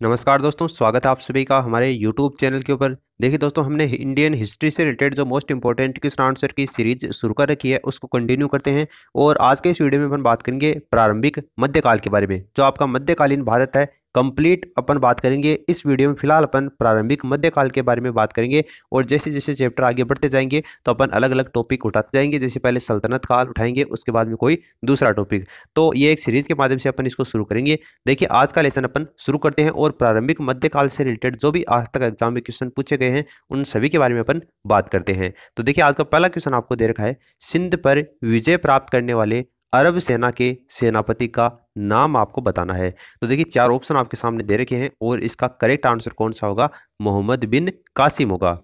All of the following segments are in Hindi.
नमस्कार दोस्तों, स्वागत है आप सभी का हमारे यूट्यूब चैनल के ऊपर। देखिए दोस्तों, हमने इंडियन हिस्ट्री से रिलेटेड जो मोस्ट इंपॉर्टेंट क्वेश्चन आंसर की सीरीज़ शुरू कर रखी है, उसको कंटिन्यू करते हैं। और आज के इस वीडियो में अपन बात करेंगे प्रारंभिक मध्यकाल के बारे में, जो आपका मध्यकालीन भारत है। कंप्लीट अपन बात करेंगे। इस वीडियो में फ़िलहाल अपन प्रारंभिक मध्यकाल के बारे में बात करेंगे और जैसे जैसे चैप्टर आगे बढ़ते जाएँगे तो अपन अलग अलग टॉपिक उठाते जाएँगे। जैसे पहले सल्तनत काल उठाएँगे, उसके बाद में कोई दूसरा टॉपिक। तो ये एक सीरीज़ के माध्यम से अपन इसको शुरू करेंगे। देखिए, आज का लेसन अपन शुरू करते हैं और प्रारंभिक मध्यकाल से रिलेटेड जो भी आज तक एग्ज़ाम में क्वेश्चन पूछे गए हैं, उन सभी के बारे में अपन बात करते हैं। तो देखिए, आज का पहला क्वेश्चन आपको दे रखा है, सिंध पर विजय प्राप्त करने वाले अरब सेना के सेनापति का नाम आपको बताना है। तो देखिए, चार ऑप्शन आपके सामने दे रखे हैं और इसका करेक्ट आंसर कौन सा होगा? मोहम्मद बिन कासिम होगा।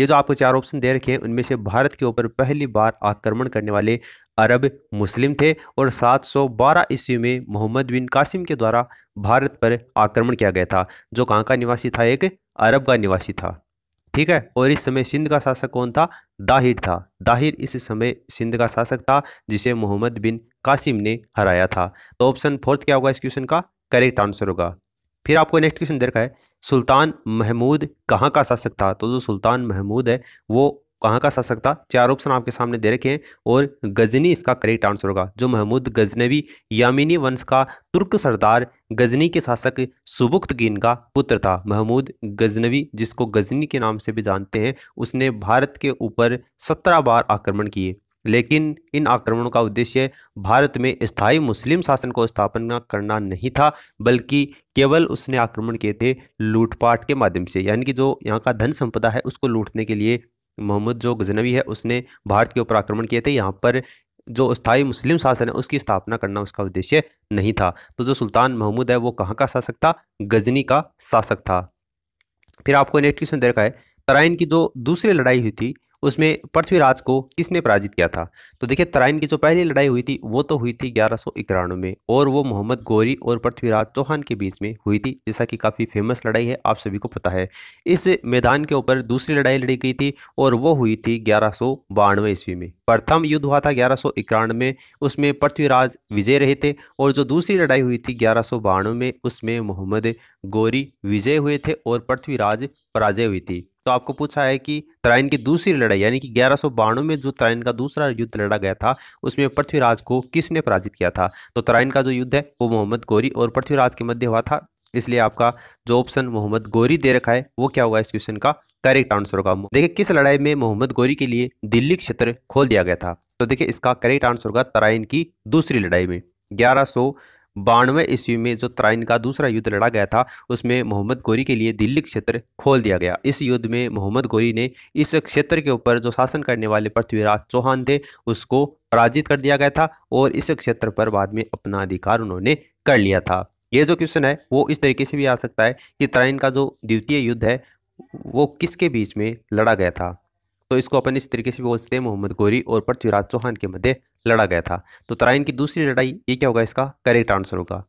ये जो आपको चार ऑप्शन दे रखे हैं, उनमें से भारत के ऊपर पहली बार आक्रमण करने वाले अरब मुस्लिम थे और 712 ईस्वी में मोहम्मद बिन कासिम के द्वारा भारत पर आक्रमण किया गया था, जो कहाँ का निवासी था? एक अरब का निवासी था। ठीक है? और इस समय सिंध का शासक कौन था? दाहिर था। दाहिर इस समय सिंध का शासक था, जिसे मोहम्मद बिन कासिम ने हराया था। तो ऑप्शन फोर्थ क्या होगा इस क्वेश्चन का? करेक्ट आंसर होगा। फिर आपको नेक्स्ट क्वेश्चन देखा है, सुल्तान महमूद कहाँ का शासक था? तो जो सुल्तान महमूद है, वो कहाँ का शासक था? चार ऑप्शन आपके सामने दे रखे हैं और गजनी इसका करेक्ट आंसर होगा। जो महमूद गजनवी यामिनी वंश का तुर्क सरदार, गजनी के शासक सुबुक्तगीन का पुत्र था। महमूद गजनवी, जिसको गजनी के नाम से भी जानते हैं, उसने भारत के ऊपर सत्रह बार आक्रमण किए। लेकिन इन आक्रमणों का उद्देश्य भारत में स्थायी मुस्लिम शासन को स्थापना करना नहीं था, बल्कि केवल उसने आक्रमण किए थे लूटपाट के माध्यम से। यानी कि जो यहाँ का धन संपदा है, उसको लूटने के लिए मोहम्मद जो गजनवी है, उसने भारत के ऊपर आक्रमण किए थे। यहाँ पर जो स्थायी मुस्लिम शासन है, उसकी स्थापना करना उसका उद्देश्य नहीं था। तो जो सुल्तान महमूद है, वो कहाँ का शासक था? गजनी का शासक था। फिर आपको नेक्स्ट क्वेश्चन दे रखा है, तराइन की जो दूसरी लड़ाई हुई थी उसमें पृथ्वीराज को किसने पराजित किया था? तो देखिए, तराइन की जो पहली लड़ाई हुई थी, वो तो हुई थी ग्यारह में, और वो मोहम्मद गौरी और पृथ्वीराज चौहान के बीच में हुई थी, जैसा कि काफ़ी फ़ेमस लड़ाई है, आप सभी को पता है। इस मैदान के ऊपर दूसरी लड़ाई लड़ी गई थी, और वो हुई थी ग्यारह ईस्वी में। प्रथम युद्ध हुआ था ग्यारह में, उसमें पृथ्वीराज विजय रहे थे, और जो दूसरी लड़ाई हुई थी ग्यारह में, उसमें मोहम्मद गौरी विजय हुए थे, और पृथ्वीराज पराजय हुई थी। तो आपको पूछा है कि तराइन की दूसरी लड़ाई, यानी कि ग्यारह में जो तराइन का दूसरा युद्ध लड़ा गया था, उसमें पृथ्वीराज को किसने पराजित किया था? तो तराइन का जो युद्ध है, वो मोहम्मद गौरी और पृथ्वीराज के मध्य हुआ था, इसलिए आपका जो ऑप्शन मोहम्मद गौरी दे रखा है, वो क्या होगा इस क्वेश्चन का? करेक्ट आंसर होगा। देखिए, किस लड़ाई में मोहम्मद गौरी के लिए दिल्ली क्षेत्र खोल दिया गया था? तो देखिए, इसका करेक्ट आंसर होगा तराइन की दूसरी लड़ाई में, ग्यारह बानवे ईस्वी में जो तराइन का दूसरा युद्ध लड़ा गया था, उसमें मोहम्मद गोरी के लिए दिल्ली क्षेत्र खोल दिया गया। इस युद्ध में मोहम्मद गोरी ने इस क्षेत्र के ऊपर जो शासन करने वाले पृथ्वीराज चौहान थे, उसको पराजित कर दिया गया था और इस क्षेत्र पर बाद में अपना अधिकार उन्होंने कर लिया था। ये जो क्वेश्चन है, वो इस तरीके से भी आ सकता है कि तराइन का जो द्वितीय युद्ध है, वो किसके बीच में लड़ा गया था? तो इसको अपन इस तरीके से बोल सकते हैं मोहम्मद गोरी और पृथ्वीराज चौहान के मध्य लड़ा गया था। तो तराइन की दूसरी लड़ाई ये क्या होगा? इसका करेक्ट आंसर होगा।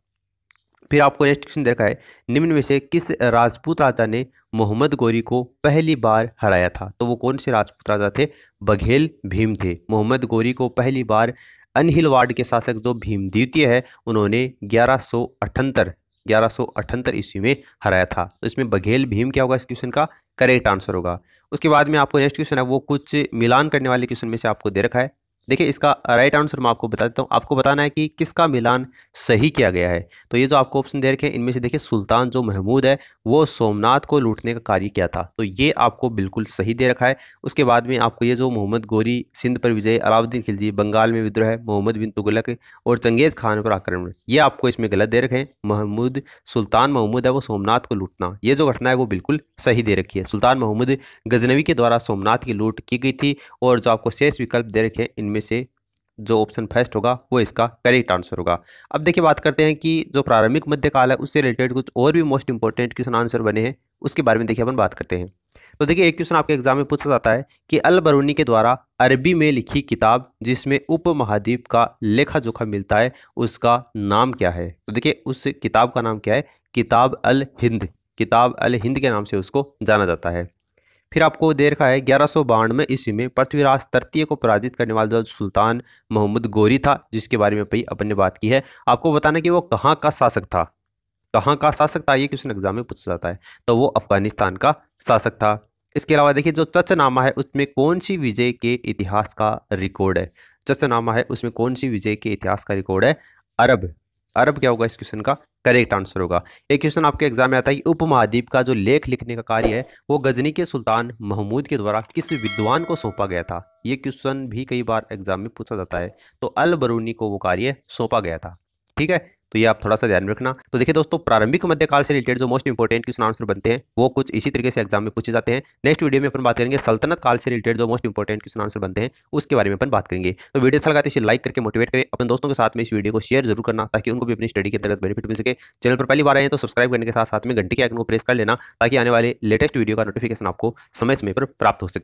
फिर आपको नेक्स्ट क्वेश्चन देखा है, निम्न में से किस राजपूत राजा ने मोहम्मद गोरी को पहली बार हराया था? तो वो कौन से राजपूत राजा थे? बघेल, भीम थे। मोहम्मद गोरी को पहली बार अनहिलवाड़ के शासक जो भीम द्वितीय है, उन्होंने ग्यारह सौ अठहत्तर, ग्यारह ईस्वी में हराया था। तो इसमें बघेल, भीम क्या होगा इस क्वेश्चन का? करेक्ट आंसर होगा। उसके बाद में आपको नेक्स्ट क्वेश्चन है, वो कुछ मिलान करने वाले क्वेश्चन में से आपको दे रखा है। देखिए, इसका राइट आंसर मैं आपको बता देता हूँ। आपको बताना है कि किसका मिलान सही किया गया है? तो ये जो आपको ऑप्शन दे रखे हैं, इनमें से देखिए, सुल्तान जो महमूद है, वो सोमनाथ को लूटने का कार्य किया था। तो ये आपको बिल्कुल सही दे रखा है। उसके बाद में आपको ये जो मोहम्मद गोरी सिंध पर विजय, अलाउद्दीन खिलजी, बंगाल में विद्रोह है, मोहम्मद बिन तुगलक और चंगेज़ खान पर आक्रमण, ये आपको इसमें गलत दे रखे हैं। महमूद, सुल्तान महमूद है, वो सोमनाथ को लूटना। ये जो घटना है, वो बिल्कुल सही दे रखी है। सुल्तान महमूद गजनवी के द्वारा सोमनाथ की लूट की गई थी और जो आपको शेष विकल्प दे रखे हैं, इनमें से जो ऑप्शन फ़र्स्ट होगा, वो इसका करेक्ट आंसर होगा। अब देखिए, बात करते हैं कि जो प्रारंभिक मध्यकाल है, उससे रिलेटेड कुछ और भी मोस्ट इंपॉर्टेंट क्वेश्चन आंसर बने हैं, उसके बारे में देखिए, अपन बात करते हैं। तो देखिए, एक क्वेश्चन आपके एग्ज़ाम में पूछा जाता है कि अल बरूनी के द्वारा अरबी में लिखी किताब, जिसमें उप महाद्वीप का लेखा जोखा मिलता है, उसका नाम क्या है? तो देखिए, उस किताब का नाम क्या है? किताब अल हिंद। किताब अल हिंद के नाम से उसको जाना जाता है। फिर आपको दे रखा है ग्यारह सौ बानवे ईस्वी में पृथ्वीराज तृतीय को पराजित करने वाला जो सुल्तान मोहम्मद गोरी था, जिसके बारे में भाई अपन ने बात की है। आपको बताना कि वो कहाँ का शासक था? कहाँ का शासक था? ये क्वेश्चन एग्ज़ाम में पूछा जाता है। तो वो अफ़गानिस्तान का शासक था। इसके अलावा देखिए, जो चचनामा है, उसमें कौन सी विजय के इतिहास का रिकॉर्ड है? चचनामा है, उसमें कौन सी विजय के इतिहास का रिकॉर्ड है? अरब। अरब क्या होगा इस क्वेश्चन का? करेक्ट आंसर होगा। एक क्वेश्चन आपके एग्ज़ाम में आता है उपमहाद्वीप का जो लेख लिखने का कार्य है, वो गजनी के सुल्तान महमूद के द्वारा किस विद्वान को सौंपा गया था। ये क्वेश्चन भी कई बार एग्ज़ाम में पूछा जाता है। तो अल बरूनी को वो कार्य सौंपा गया था। ठीक है? तो ये आप थोड़ा सा ध्यान रखना। तो देखिए दोस्तों, प्रारंभिक मध्यकाल से रिलेटेड जो मोस्ट इंपॉर्टेंट क्वेश्चन आंसर बनते हैं, वो कुछ इसी तरीके से एग्ज़ाम में पूछे जाते हैं। नेक्स्ट वीडियो में अपन बात करेंगे सल्तनत काल से रिलेटेड जो मोस्ट इंपॉर्टेंट क्वेश्चन आंसर बनते हैं, उसके बारे में अपन बात करेंगे। तो वीडियो अच्छा लगा तो इसे लाइक करके मोटिवेट करें। अपने दोस्तों के साथ में इस वीडियो को शेयर ज़रूर करना, ताकि उनको भी अपनी स्टडी के अंतर्गत बेनिफिट मिल सके। चैनल पर पहली बार आए तो सब्सक्राइब करने के साथ साथ में घंटे के आइकन को प्रेस कर लेना, ताकि आने वाले लेटेस्ट वीडियो का नोटिफिकेशन आपको समय समय पर प्राप्त हो सके।